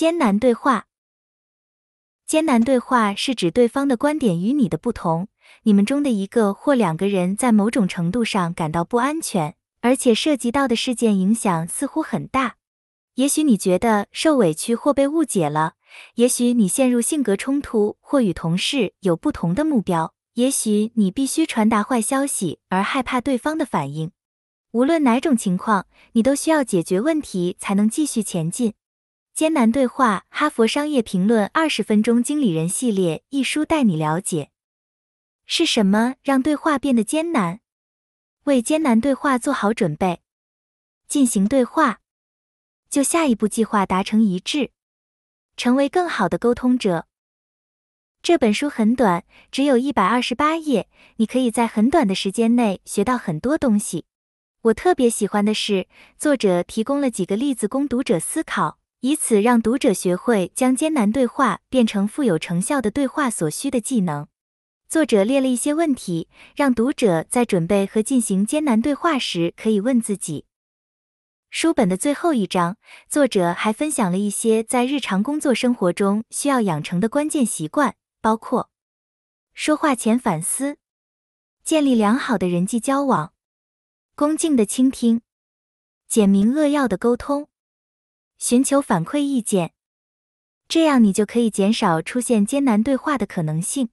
艰难对话。艰难对话是指对方的观点与你的不同，你们中的一个或两个人在某种程度上感到不安全，而且涉及到的事件影响似乎很大。也许你觉得受委屈或被误解了，也许你陷入性格冲突或与同事有不同的目标，也许你必须传达坏消息而害怕对方的反应。无论哪种情况，你都需要解决问题才能继续前进。艰难对话，《哈佛商业评论》二十分钟经理人系列一书带你了解是什么让对话变得艰难。为艰难对话做好准备，进行对话，就下一步计划达成一致，成为更好的沟通者。这本书很短，只有一百二十八页，你可以在很短的时间内学到很多东西。我特别喜欢的是，作者提供了几个例子供读者思考。以此让读者学会将艰难对话变成富有成效的对话所需的技能。作者列了一些问题，让读者在准备和进行艰难对话时可以问自己。书本的最后一章，作者还分享了一些在日常工作生活中需要养成的关键习惯，包括说话前反思、建立良好的人际交往、恭敬的倾听、简明扼要的沟通。寻求反馈意见，这样你就可以减少出现艰难对话的可能性。